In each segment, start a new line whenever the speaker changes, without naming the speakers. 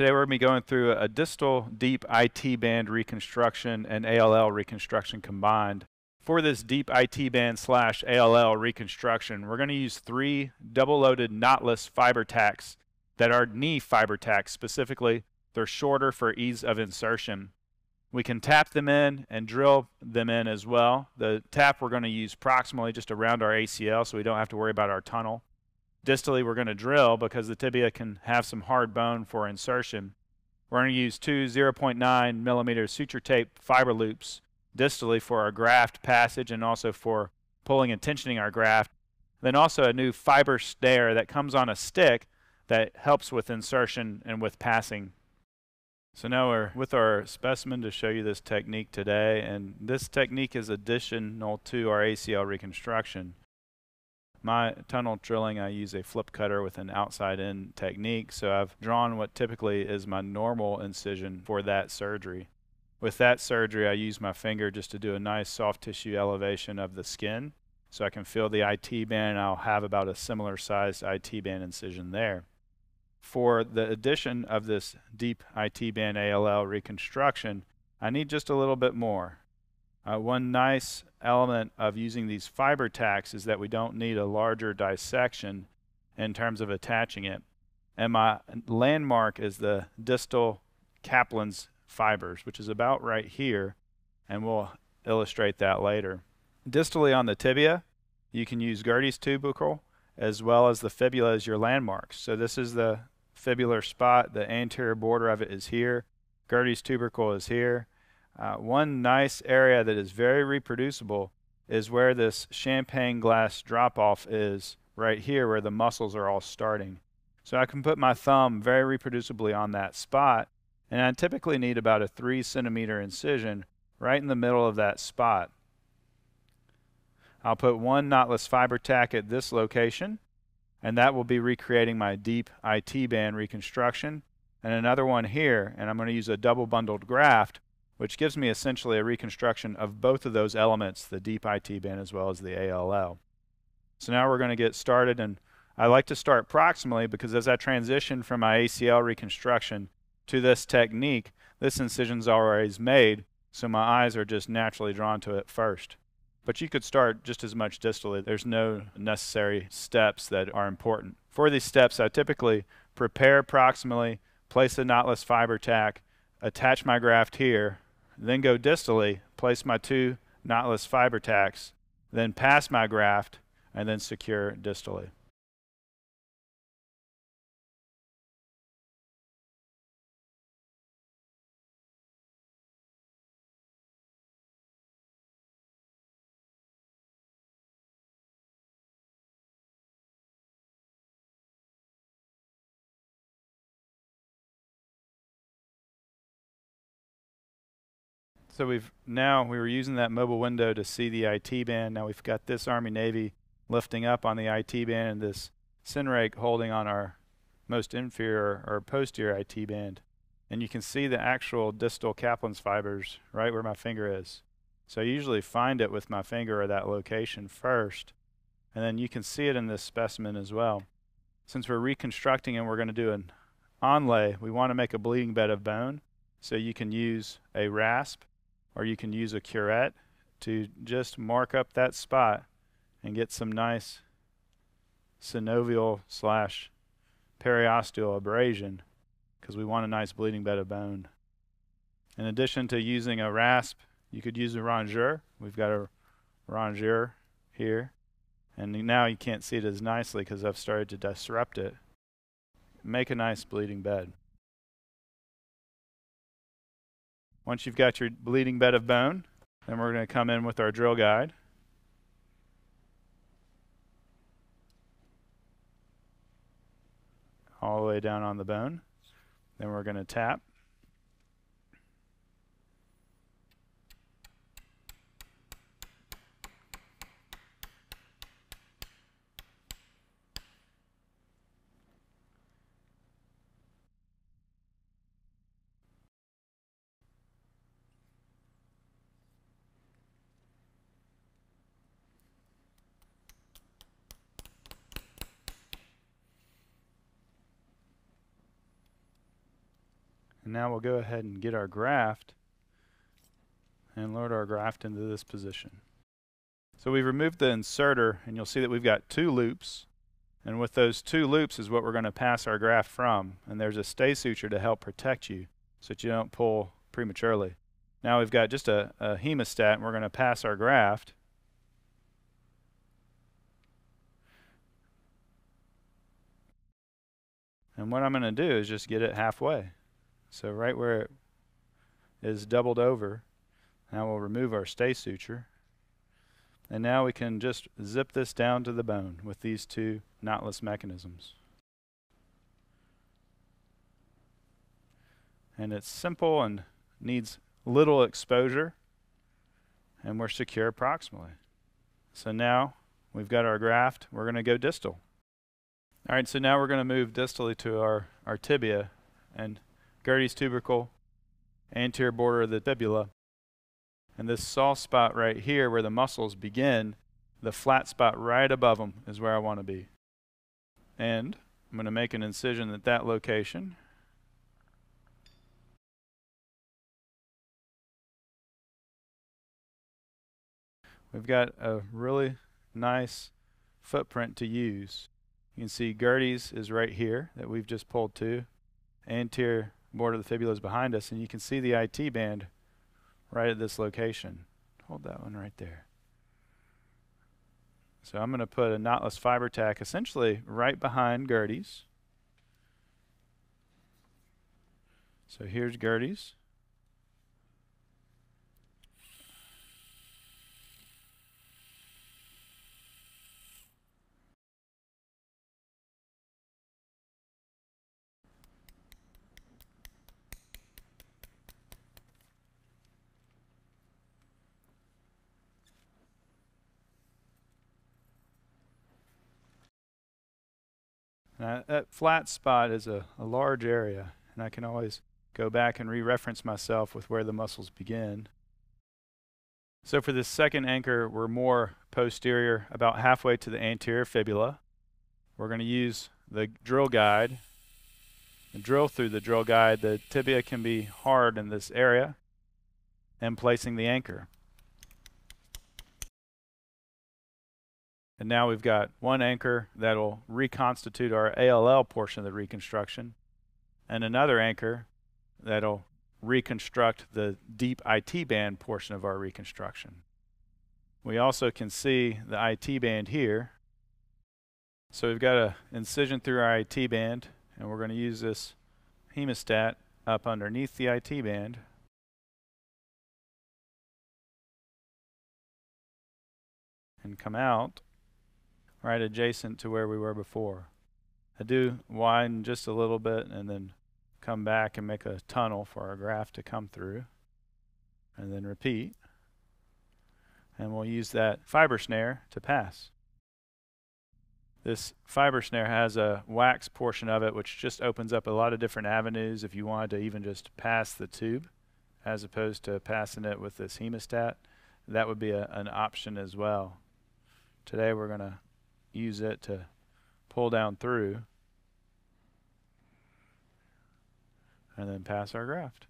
Today we're going to be going through a distal deep IT band reconstruction and ALL reconstruction combined. For this deep IT band slash ALL reconstruction, we're going to use three double-loaded knotless FiberTaks that are knee FiberTaks specifically. They're shorter for ease of insertion. We can tap them in and drill them in as well. The tap we're going to use proximally just around our ACL so we don't have to worry about our tunnel. Distally, we're going to drill because the tibia can have some hard bone for insertion. We're going to use two 0.9 millimeter suture tape fiber loops distally for our graft passage and also for pulling and tensioning our graft. Then also a new fiber snare that comes on a stick that helps with insertion and with passing. So now we're with our specimen to show you this technique today, and this technique is additional to our ACL reconstruction. My tunnel drilling, I use a flip cutter with an outside in technique, so I've drawn what typically is my normal incision for that surgery. With that surgery, I use my finger just to do a nice soft tissue elevation of the skin so I can feel the IT band and I'll have about a similar sized IT band incision there. For the addition of this deep IT band ALL reconstruction, I need just a little bit more. Uh, one nice element of using these FiberTaks is that we don't need a larger dissection in terms of attaching it. And my landmark is the distal Kaplan's fibers, which is about right here, and we'll illustrate that later. Distally on the tibia, you can use Gerdy's tubercle as well as the fibula as your landmarks. So this is the fibular spot. The anterior border of it is here. Gerdy's tubercle is here. Uh, one nice area that is very reproducible is where this champagne glass drop off is right here where the muscles are all starting. So I can put my thumb very reproducibly on that spot and I typically need about a three centimeter incision right in the middle of that spot. I'll put one knotless FiberTak at this location and that will be recreating my deep IT band reconstruction and another one here and I'm going to use a double bundled graft which gives me essentially a reconstruction of both of those elements, the deep IT band as well as the ALL. So now we're going to get started, and I like to start proximally because as I transition from my ACL reconstruction to this technique, this incision's already made, so my eyes are just naturally drawn to it first. But you could start just as much distally. There's no necessary steps that are important. For these steps, I typically prepare proximally, place a knotless FiberTak, attach my graft here, then go distally, place my two knotless FiberTaks, then pass my graft, and then secure distally. So we've now we were using that mobile window to see the IT band. Now we've got this Army Navy lifting up on the IT band and this Senn rake holding on our most inferior or posterior IT band. And you can see the actual distal Kaplan's fibers right where my finger is. So I usually find it with my finger or that location first. And then you can see it in this specimen as well. Since we're reconstructing and we're going to do an onlay, we want to make a bleeding bed of bone. So you can use a rasp or you can use a curette to just mark up that spot and get some nice synovial slash periosteal abrasion because we want a nice bleeding bed of bone. In addition to using a rasp, you could use a rongeur. We've got a rongeur here. And now you can't see it as nicely because I've started to disrupt it. Make a nice bleeding bed. Once you've got your bleeding bed of bone, then we're going to come in with our drill guide. All the way down on the bone. Then we're going to tap. And now we'll go ahead and get our graft and load our graft into this position. So we've removed the inserter and you'll see that we've got two loops and with those two loops is what we're going to pass our graft from and there's a stay suture to help protect you so that you don't pull prematurely. Now we've got just a, a hemostat and we're going to pass our graft and what I'm going to do is just get it halfway. So right where it is doubled over now we'll remove our stay suture. And now we can just zip this down to the bone with these two knotless mechanisms. And it's simple and needs little exposure and we're secure proximally. So now we've got our graft, we're going to go distal. All right, so now we're going to move distally to our, our tibia and Gerdy's tubercle, anterior border of the fibula. And this soft spot right here where the muscles begin, the flat spot right above them is where I want to be. And I'm going to make an incision at that location. We've got a really nice footprint to use. You can see Gerdy's is right here that we've just pulled to. Anterior border of the fibula is behind us, and you can see the IT band right at this location. Hold that one right there. So I'm going to put a knotless FiberTak essentially right behind Gerdy's. So here's Gerdy's. Now, that flat spot is a, a large area, and I can always go back and re-reference myself with where the muscles begin. So for this second anchor, we're more posterior, about halfway to the anterior fibula. We're going to use the drill guide and drill through the drill guide. The tibia can be hard in this area and placing the anchor. And now we've got one anchor that'll reconstitute our ALL portion of the reconstruction, and another anchor that'll reconstruct the deep IT band portion of our reconstruction. We also can see the IT band here. So we've got an incision through our IT band, and we're going to use this hemostat up underneath the IT band. And come out right adjacent to where we were before. I do widen just a little bit and then come back and make a tunnel for our graft to come through and then repeat. And we'll use that fiber snare to pass. This fiber snare has a wax portion of it which just opens up a lot of different avenues if you wanted to even just pass the tube as opposed to passing it with this hemostat. That would be a, an option as well. Today we're going to use it to pull down through and then pass our graft.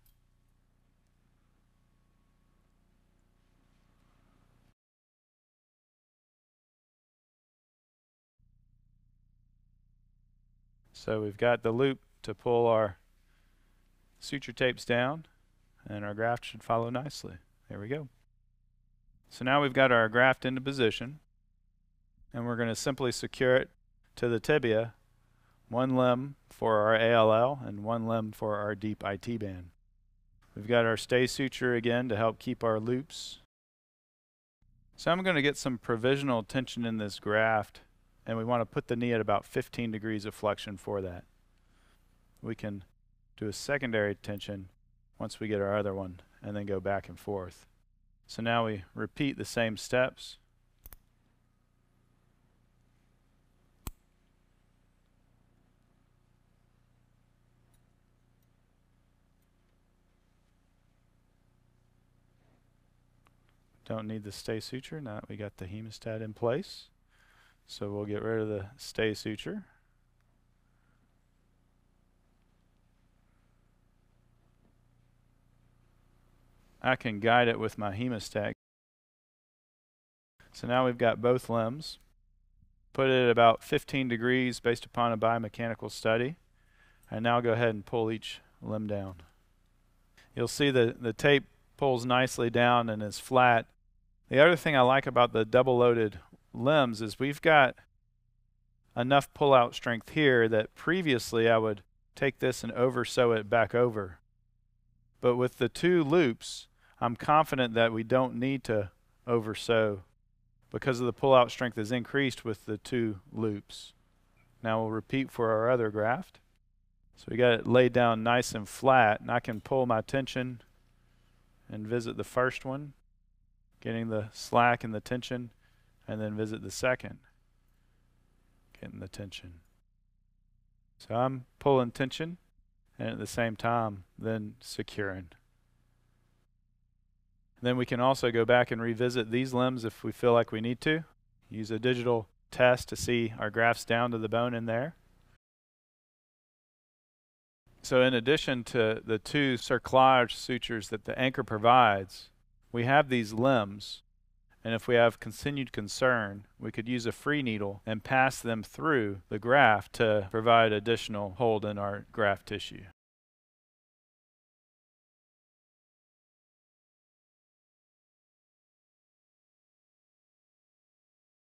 So we've got the loop to pull our suture tapes down and our graft should follow nicely. There we go. So now we've got our graft into position and we're going to simply secure it to the tibia, one limb for our ALL and one limb for our deep IT band. We've got our stay suture again to help keep our loops. So I'm going to get some provisional tension in this graft and we want to put the knee at about 15 degrees of flexion for that. We can do a secondary tension once we get our other one and then go back and forth. So now we repeat the same steps. Don't need the stay suture now that we got the hemostat in place. So we'll get rid of the stay suture. I can guide it with my hemostat. So now we've got both limbs. Put it at about 15 degrees based upon a biomechanical study. And now go ahead and pull each limb down. You'll see the, the tape pulls nicely down and is flat. The other thing I like about the double loaded limbs is we've got enough pull out strength here that previously I would take this and over sew it back over. But with the two loops, I'm confident that we don't need to over sew because of the pull out strength is increased with the two loops. Now we'll repeat for our other graft. So we got it laid down nice and flat and I can pull my tension and visit the first one, getting the slack and the tension, and then visit the second, getting the tension. So I'm pulling tension and at the same time then securing. Then we can also go back and revisit these limbs if we feel like we need to. Use a digital test to see our grafts down to the bone in there. So in addition to the two cerclage sutures that the anchor provides, we have these limbs, and if we have continued concern, we could use a free needle and pass them through the graft to provide additional hold in our graft tissue.